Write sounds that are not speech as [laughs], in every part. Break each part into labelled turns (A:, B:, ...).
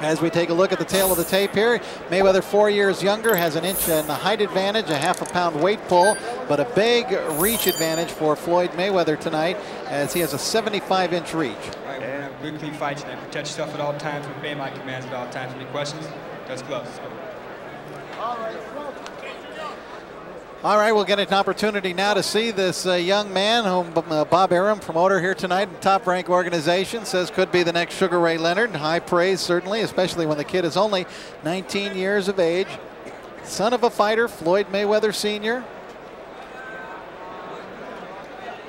A: As we take a look at the tale of the tape here, Mayweather, four years younger, has an inch and a height advantage, a half a pound weight pull, but a big reach advantage for Floyd Mayweather tonight, as he has a 75 inch reach.
B: Right, we're gonna good, clean fight tonight. Protect yourself at all times. Obey my commands at all times. Any questions? That's close. Let's go.
A: All right, we'll get an opportunity now to see this uh, young man, whom uh, Bob Arum, promoter here tonight, Top Rank Organization, says could be the next Sugar Ray Leonard. High praise, certainly, especially when the kid is only 19 years of age. Son of a fighter, Floyd Mayweather Sr.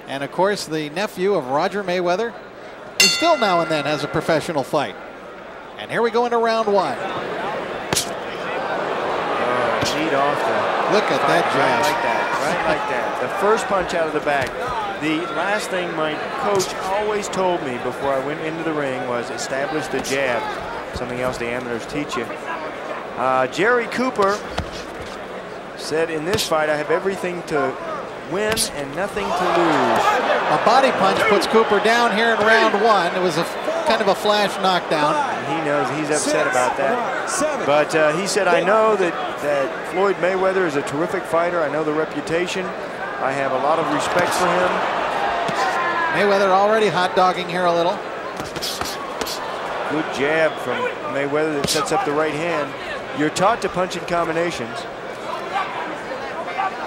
A: And of course, the nephew of Roger Mayweather, who still now and then has a professional fight. And here we go into round one.
C: Oh, off the
A: Look at that jab.
C: Right
A: jab.
C: like that, right like that. The first punch out of the back. The last thing my coach always told me before I went into the ring was establish the jab. Something else the amateurs teach you. Uh, Jerry Cooper said in this fight I have everything to win and nothing to lose.
A: A body punch puts Cooper down here in round one. It was a kind of a flash knockdown.
C: He knows he's upset about that. But uh, he said, I know that, that Floyd Mayweather is a terrific fighter. I know the reputation. I have a lot of respect for him.
A: Mayweather already hot dogging here a little.
C: Good jab from Mayweather that sets up the right hand. You're taught to punch in combinations.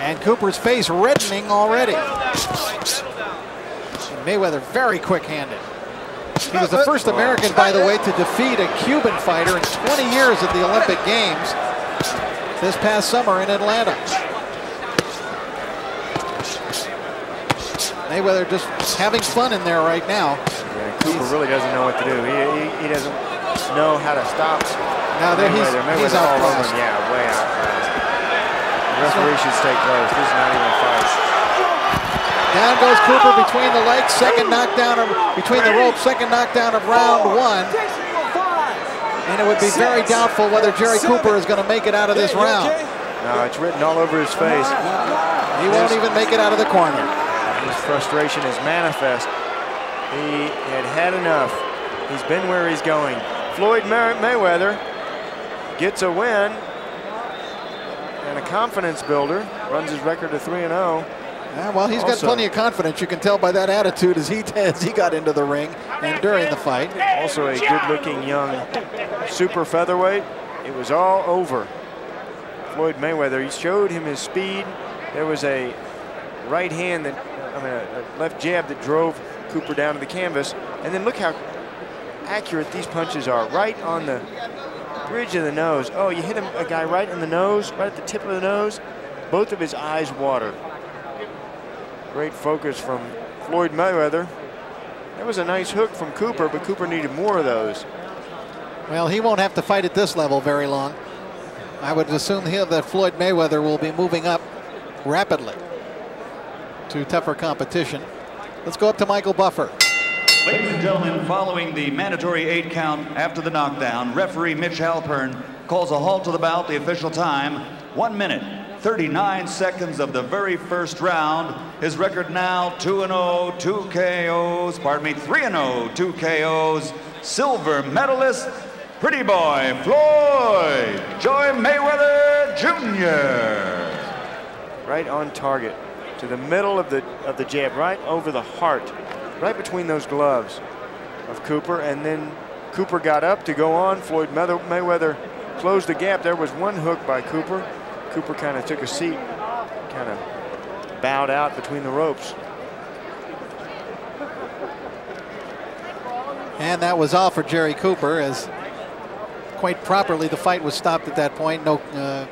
A: And Cooper's face reddening already. Mayweather very quick-handed. He was the first American, by the way, to defeat a Cuban fighter in 20 years at the Olympic Games this past summer in Atlanta. Mayweather just having fun in there right now.
C: Yeah, Cooper really doesn't know what to do. He, he, he doesn't know how to stop
A: Now there he's,
C: Mayweather.
A: he's
C: all over him. Yeah, way outclassed. The referee should stay close. This is not even a fight.
A: Down goes Cooper between the legs. Second knockdown of between the ropes. Second knockdown of round one. And it would be very doubtful whether Jerry Cooper is going to make it out of this round.
C: No, it's written all over his face.
A: He won't even make it out of the corner.
C: His frustration is manifest. He had had enough. He's been where he's going. Floyd May- Mayweather gets a win and a confidence builder. Runs his record to 3 and oh. 0.
A: Yeah, well, he's got plenty of confidence. You can tell by that attitude as he [laughs] as he got into the ring and during the fight.
C: Also a good-looking young super featherweight. It was all over. Floyd Mayweather, he showed him his speed. There was a right hand that, I mean, a, a left jab that drove Cooper down to the canvas. And then look how accurate these punches are. Right on the bridge of the nose. Oh, you hit him, a guy right in the nose, right at the tip of the nose. Both of his eyes water. Great focus from Floyd Mayweather. That was a nice hook from Cooper, but Cooper needed more of those.
A: Well, he won't have to fight at this level very long. I would assume here that Floyd Mayweather will be moving up rapidly to tougher competition. Let's go up to Michael Buffer.
D: Ladies and gentlemen, following the mandatory eight count after the knockdown, referee Mitch Halpern calls a halt to the bout. The official time, one minute, 39 seconds of the very first round. His record now 2 0, 2 KOs, pardon me, 3 0, 2 KOs. Silver medalist, Pretty Boy Floyd Joy Mayweather Jr.
C: Right on target to the middle of the of the jab, right over the heart, right between those gloves of Cooper. And then Cooper got up to go on. Floyd Mayweather, Mayweather closed the gap. There was one hook by Cooper. Cooper kind of took a seat, kind of bowed out between the ropes.
A: And that was all for Jerry Cooper as quite properly the fight was stopped at that point. No uh,